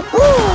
Woohoo!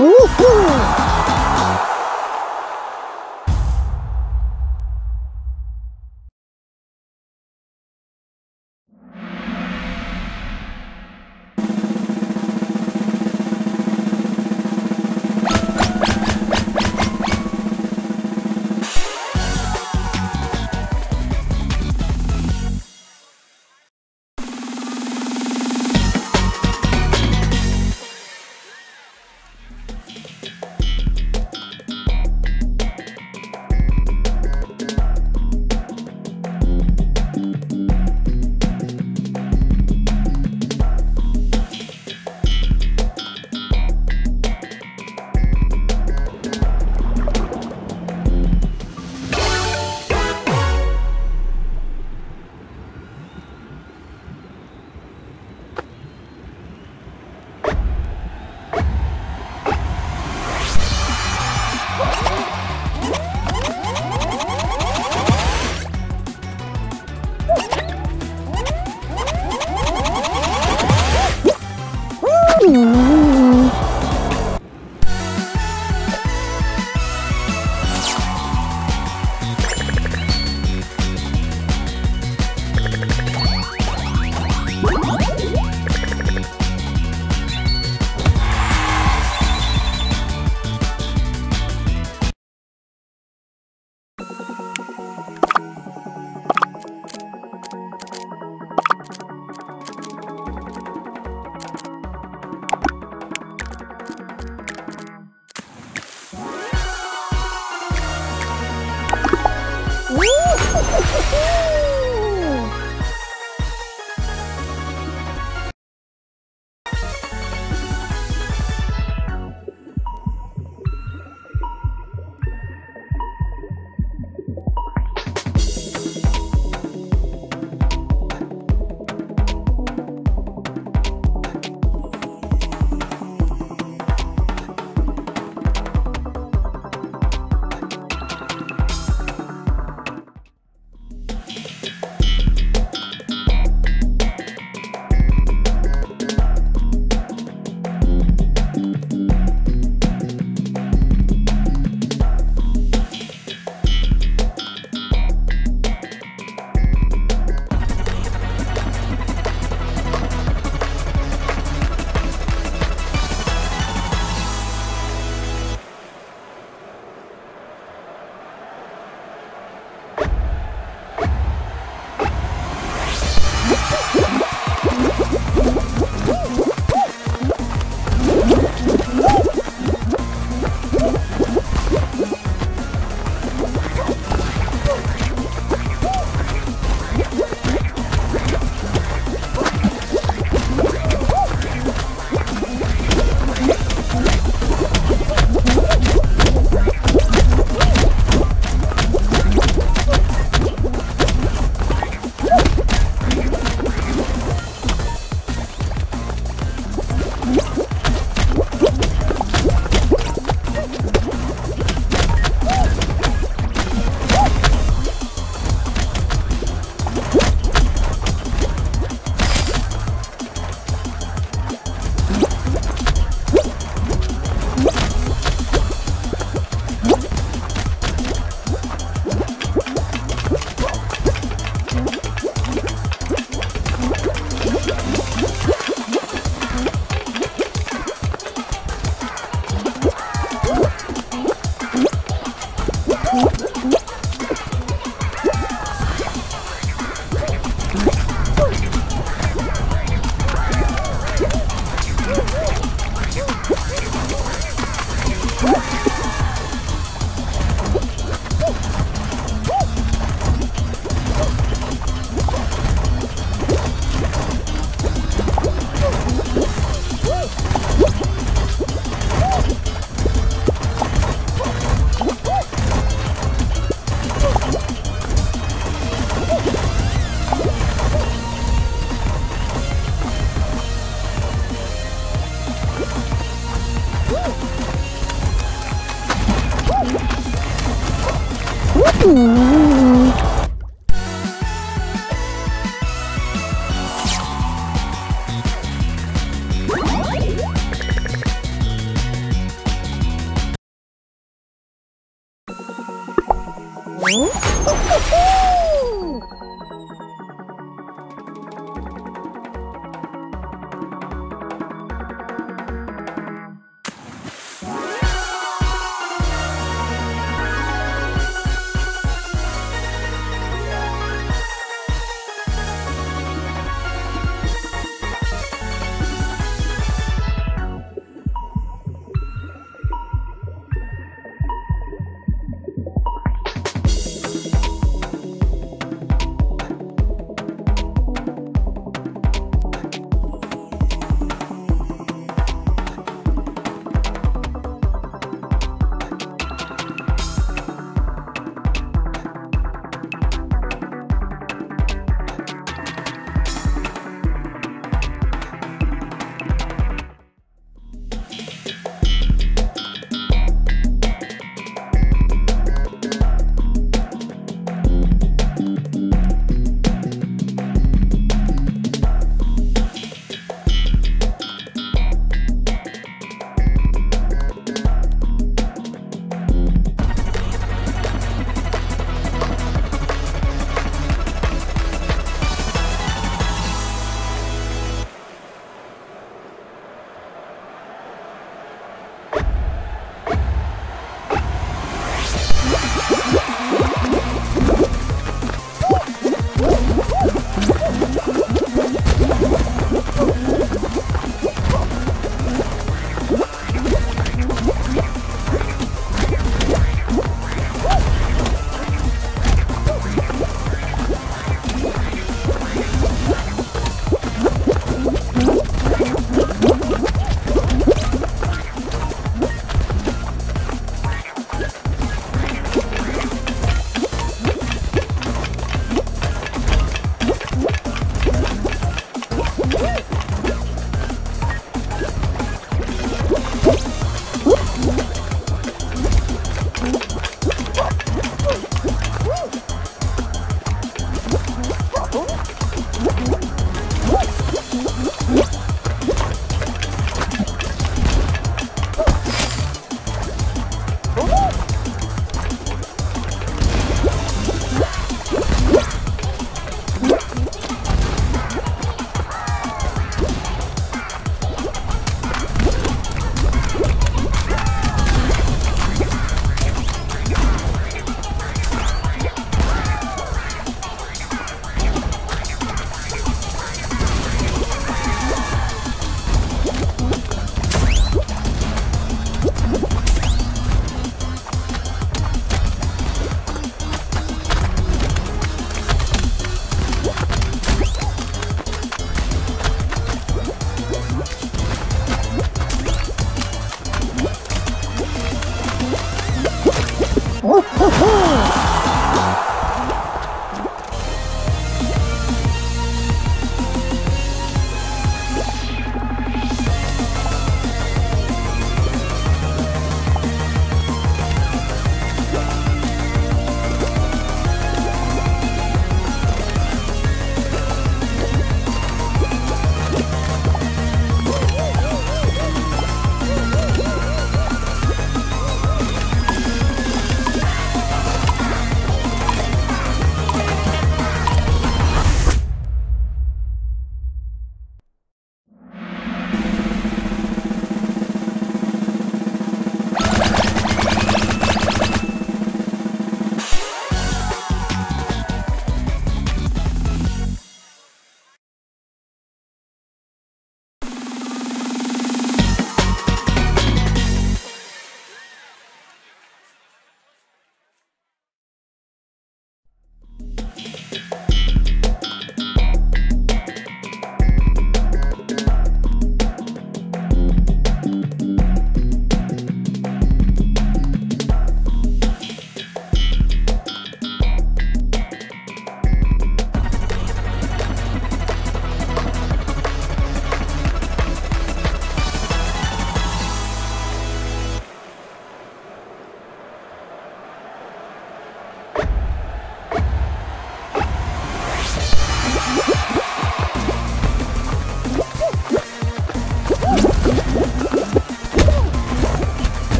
Uhul!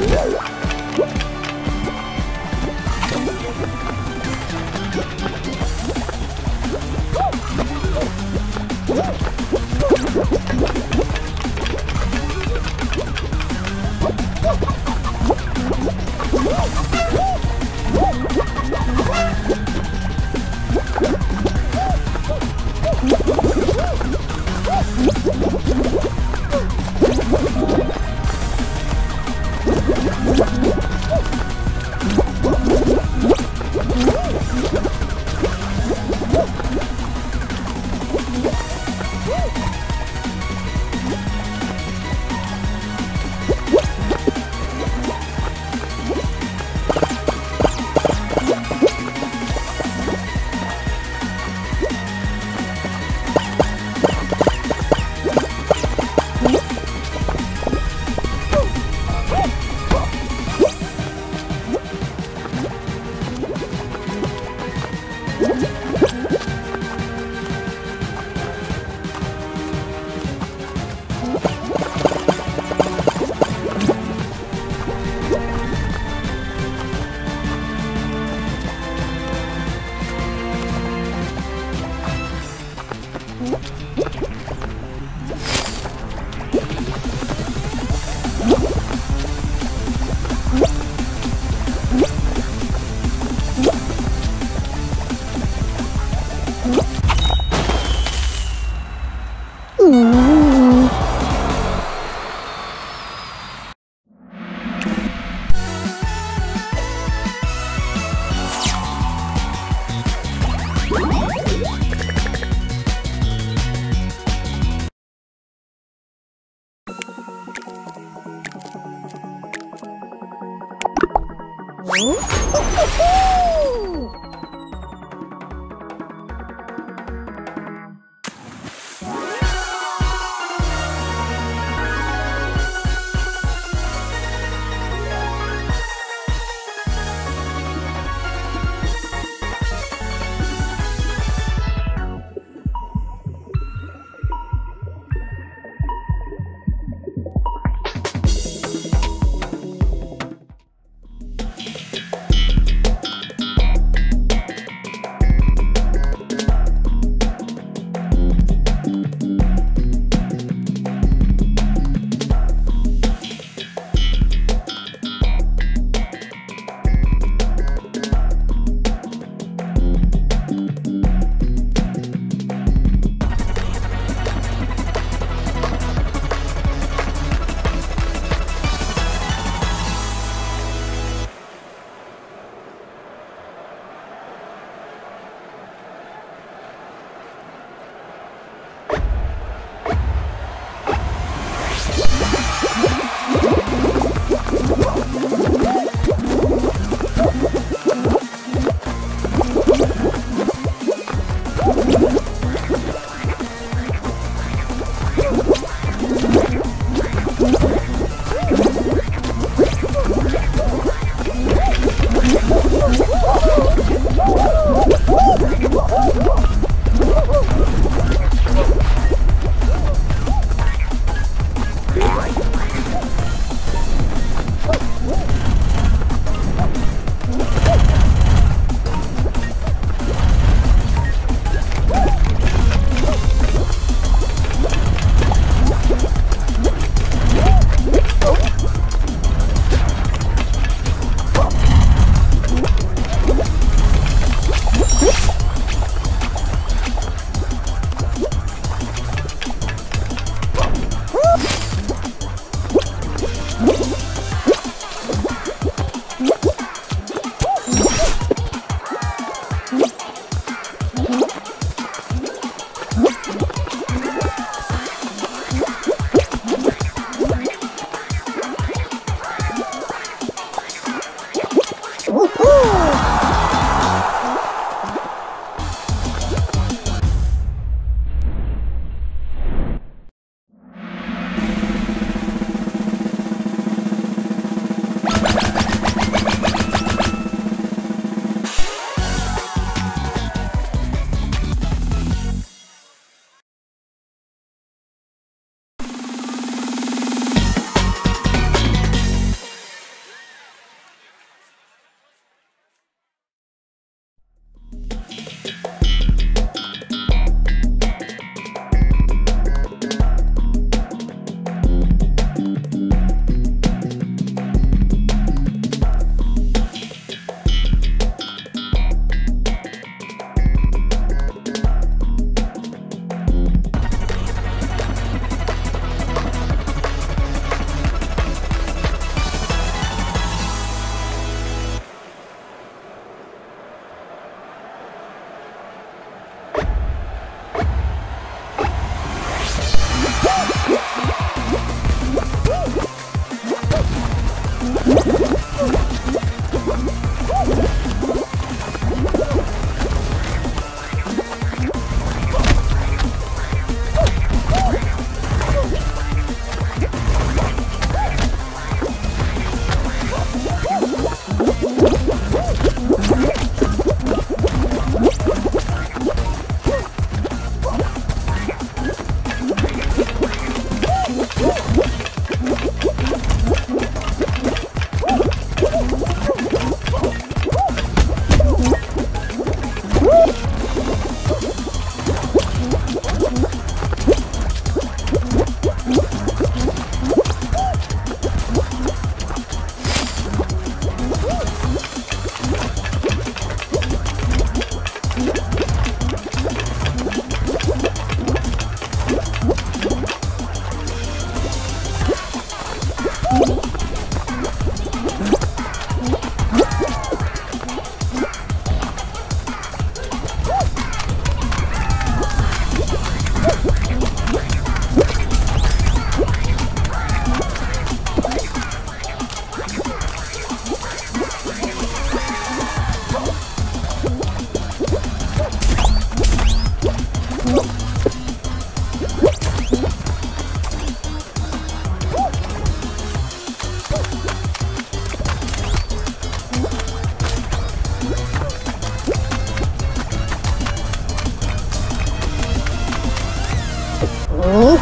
Yeah.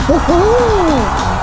ほほー